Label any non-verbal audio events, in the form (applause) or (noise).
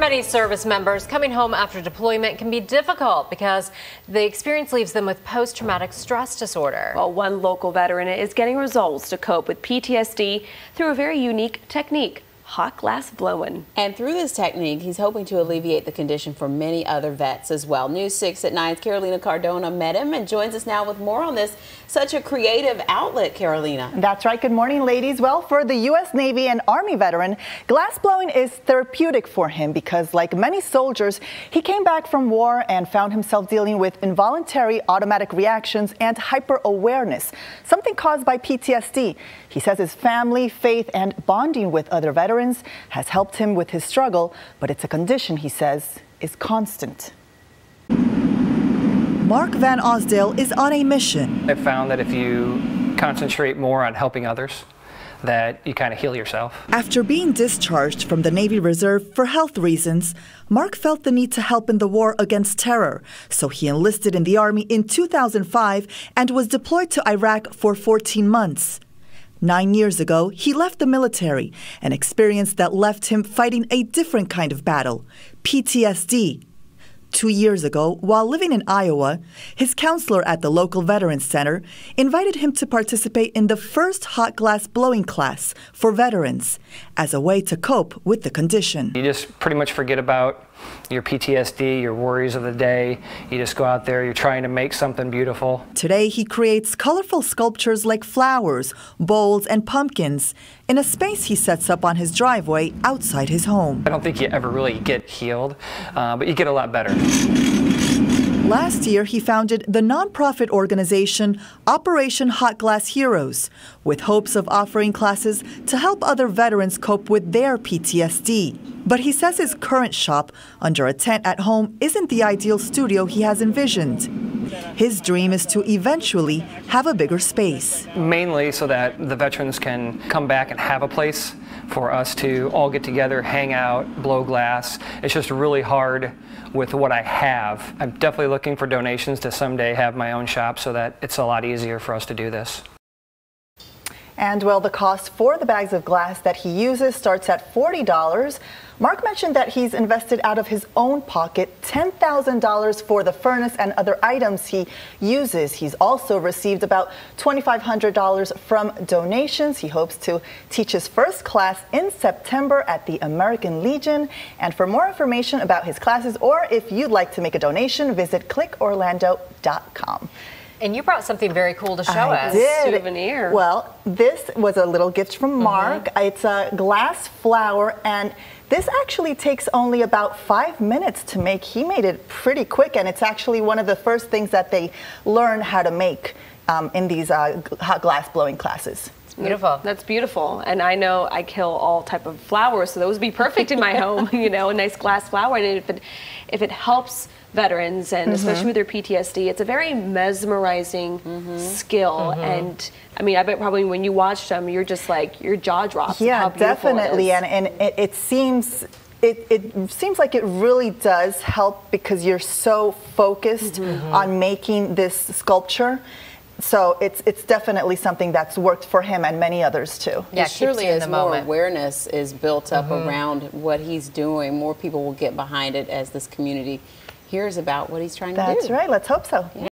many service members, coming home after deployment can be difficult because the experience leaves them with post traumatic stress disorder. Well, one local veteran is getting results to cope with PTSD through a very unique technique hot glass blowing. And through this technique, he's hoping to alleviate the condition for many other vets as well. News 6 at 9's Carolina Cardona met him and joins us now with more on this. Such a creative outlet, Carolina. That's right. Good morning, ladies. Well, for the U.S. Navy and Army veteran, glass blowing is therapeutic for him because, like many soldiers, he came back from war and found himself dealing with involuntary automatic reactions and hyper awareness, something caused by PTSD. He says his family, faith, and bonding with other veterans has helped him with his struggle, but it's a condition, he says, is constant. Mark Van Osdel is on a mission. I've found that if you concentrate more on helping others, that you kind of heal yourself. After being discharged from the Navy Reserve for health reasons, Mark felt the need to help in the war against terror, so he enlisted in the Army in 2005 and was deployed to Iraq for 14 months. Nine years ago, he left the military, an experience that left him fighting a different kind of battle PTSD. Two years ago, while living in Iowa, his counselor at the local Veterans Center invited him to participate in the first hot glass blowing class for veterans as a way to cope with the condition. You just pretty much forget about your PTSD, your worries of the day. You just go out there, you're trying to make something beautiful. Today, he creates colorful sculptures like flowers, bowls, and pumpkins in a space he sets up on his driveway outside his home. I don't think you ever really get healed, uh, but you get a lot better. Last year, he founded the nonprofit organization Operation Hot Glass Heroes with hopes of offering classes to help other veterans cope with their PTSD. But he says his current shop under a tent at home isn't the ideal studio he has envisioned. His dream is to eventually have a bigger space. Mainly so that the veterans can come back and have a place for us to all get together, hang out, blow glass. It's just really hard with what I have. I'm definitely looking for donations to someday have my own shop so that it's a lot easier for us to do this. And well, the cost for the bags of glass that he uses starts at $40. Mark mentioned that he's invested out of his own pocket $10,000 for the furnace and other items he uses. He's also received about $2,500 from donations. He hopes to teach his first class in September at the American Legion. And for more information about his classes, or if you'd like to make a donation, visit clickorlando.com. And you brought something very cool to show I us. Did. Souvenir. Well, this was a little gift from Mm-hmm. Mark. Mm -hmm. It's a glass flower, and this actually takes only about five minutes to make. He made it pretty quick, and it's actually one of the first things that they learn how to make um, in these uh, hot glass blowing classes. Beautiful. That's beautiful. And I know I kill all type of flowers, so those would be perfect in my (laughs) home, you know, a nice glass flower. And if it, if it helps veterans and mm -hmm. especially with their PTSD, it's a very mesmerizing mm -hmm. skill. Mm -hmm. And I mean, I bet probably when you watch them, you're just like, your jaw drops. Yeah, definitely. And, and it, it seems it, it, seems like it really does help because you're so focused on making this sculpture. So it's it's definitely something that's worked for him and many others too. Yeah, surely as more moment. awareness is built up mm-hmm. around what he's doing, more people will get behind it as this community hears about what he's trying that's to do. That's right. Let's hope so. Yeah.